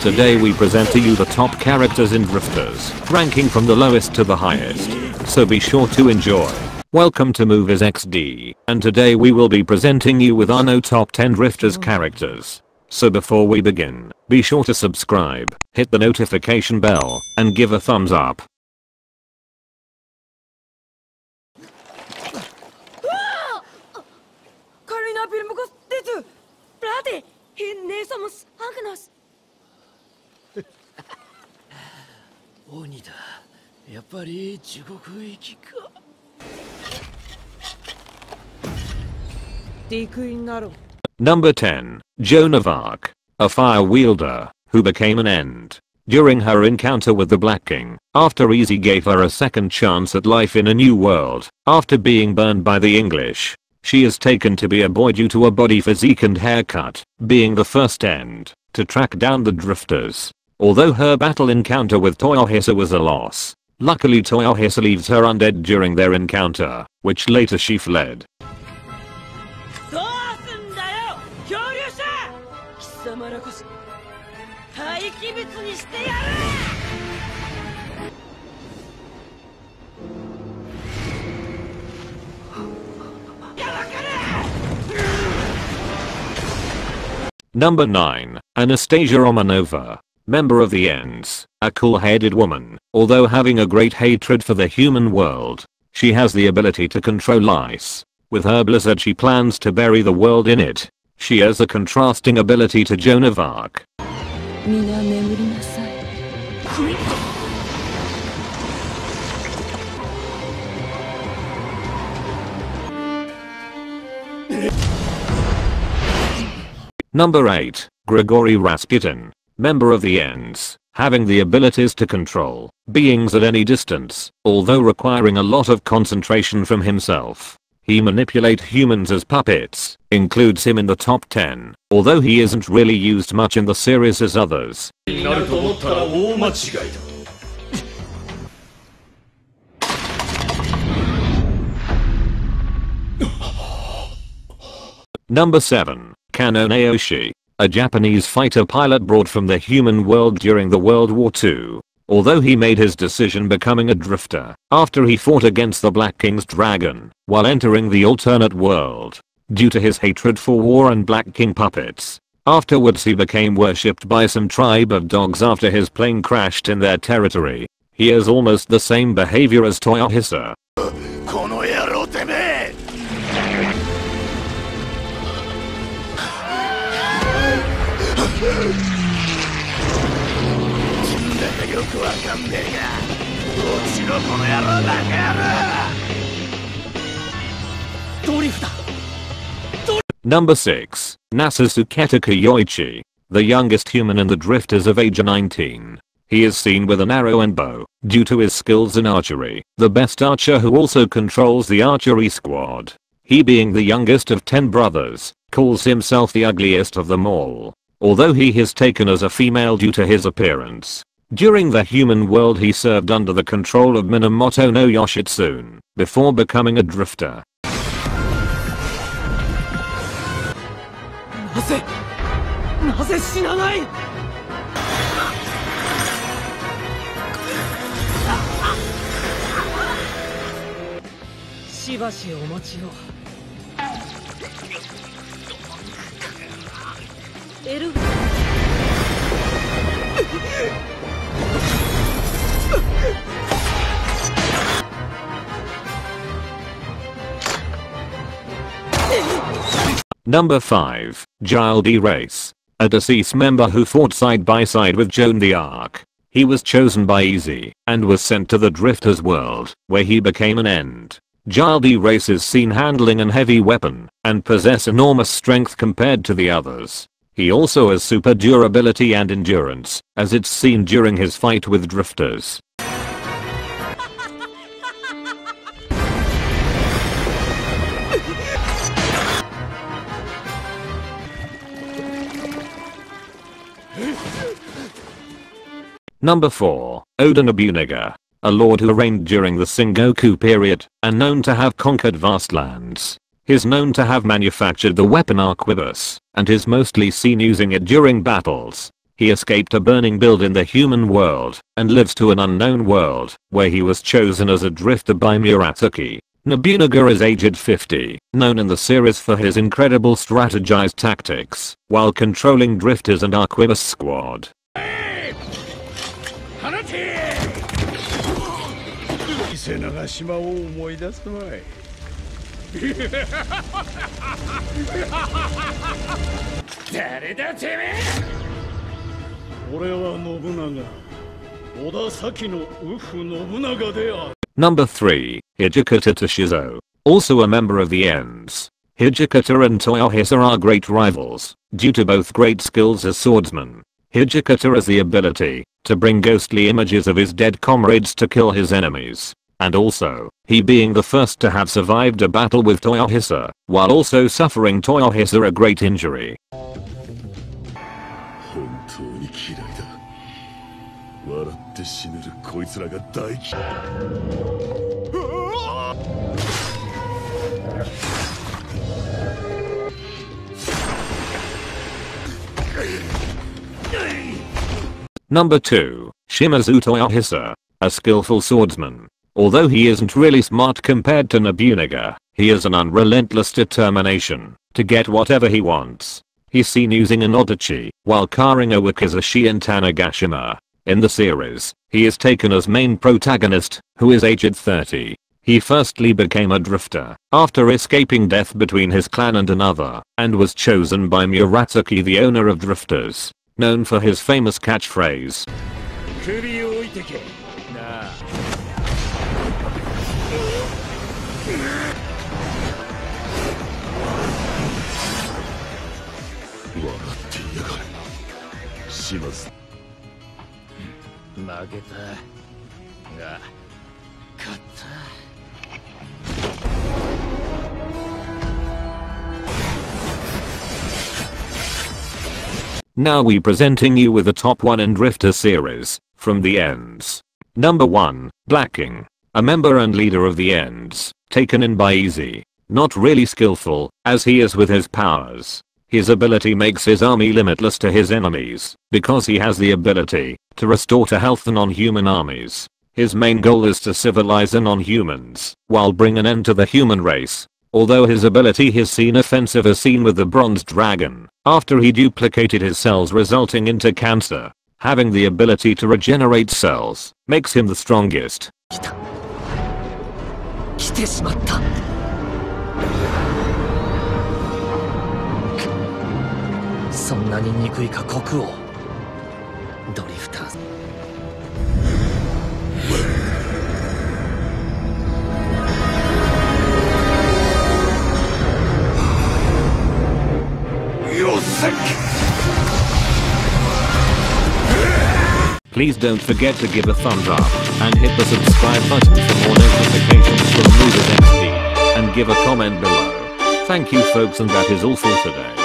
Today we present to you the top characters in Drifters, ranking from the lowest to the highest. So be sure to enjoy. Welcome to Movies XD, and today we will be presenting you with our no top 10 Drifters characters. So before we begin, be sure to subscribe, hit the notification bell, and give a thumbs up. Karina Bilmugos dito! Brate! Agnes! 鬼だやっぱり地獄行きか Diku in Naro. Number 10, Joan of Arc, a fire wielder, who became an end. During her encounter with the Black King, after Easy gave her a second chance at life in a new world, after being burned by the English, she is taken to be a boy due to a body physique and haircut, being the first end, to track down the drifters. Although her battle encounter with Toyohisa was a loss, luckily Toyohisa leaves her undead during their encounter, which later she fled. Number 9, Anastasia Romanova member of the Ends, a cool-headed woman, although having a great hatred for the human world. She has the ability to control ice. With her blizzard she plans to bury the world in it. She has a contrasting ability to Joan of Arc. Number 8, Grigori Rasputin member of the ends, having the abilities to control beings at any distance, although requiring a lot of concentration from himself. He manipulate humans as puppets, includes him in the top 10, although he isn't really used much in the series as others. Number 7, Kanno Naoshi a Japanese fighter pilot brought from the human world during the World War II. Although he made his decision becoming a drifter after he fought against the Black King's dragon while entering the alternate world due to his hatred for war and Black King puppets. Afterwards he became worshipped by some tribe of dogs after his plane crashed in their territory. He has almost the same behavior as Toyohisa. Number 6. Nasu Suketaka The youngest human in the drifters of age 19. He is seen with an arrow and bow, due to his skills in archery, the best archer who also controls the archery squad. He being the youngest of 10 brothers, calls himself the ugliest of them all. Although he is taken as a female due to his appearance, during the human world he served under the control of Minamoto no Yoshitsune, before becoming a drifter. Number 5, Gilles de Rais. A deceased member who fought side by side with Joan the Arc. He was chosen by Easy and was sent to the Drifters world where he became an end. Gilles de Rais is seen handling an heavy weapon and possess enormous strength compared to the others. He also has super durability and endurance as it's seen during his fight with Drifters. Number 4, Oda Nobunaga. A lord who reigned during the Sengoku period and known to have conquered vast lands. He's known to have manufactured the weapon arquebus and is mostly seen using it during battles. he escaped a burning build in the human world and lives to an unknown world where he was chosen as a drifter by Murasaki. Nobunaga is aged 50, known in the series for his incredible strategized tactics while controlling drifters and Arquebus squad. 伊勢長島を思い出すまい誰だてめえ俺は信長織田先のウフ信長である Number 3, Hijikata Toshizo. Also a member of the Ends. Hijikata and Toyohisa are great rivals, due to both great skills as swordsmen. Hijikata has the ability to bring ghostly images of his dead comrades to kill his enemies. And also, he being the first to have survived a battle with Toyohisa, while also suffering Toyohisa a great injury. Number 2, Shimazu Toyohisa, a skillful swordsman. Although he isn't really smart compared to Nobunaga, he has an unrelentless determination to get whatever he wants. He's seen using an odachi while carring a Wakizashi in Tanegashima. In the series, he is taken as main protagonist, who is aged 30. He firstly became a drifter after escaping death between his clan and another, and was chosen by Murasaki the owner of drifters, known for his famous catchphrase, now we presenting you with the top 1 and Rifter series, from the ends. Number 1, Black King. A member and leader of the ends, taken in by Easy. Not really skillful, as he is with his powers. His ability makes his army limitless to his enemies, because he has the ability to restore to health the non-human armies. His main goal is to civilize the non-humans, while bring an end to the human race. Although his ability has seen offensive as seen with the bronze dragon, after he duplicated his cells resulting into cancer. Having the ability to regenerate cells, makes him the strongest. 来てしまった。そんなに憎いか国王。ドリフター。ズよっせ Please don't forget to give a thumbs up and hit the subscribe button for more notifications from Movies XD and give a comment below. Thank you folks and that is all for today.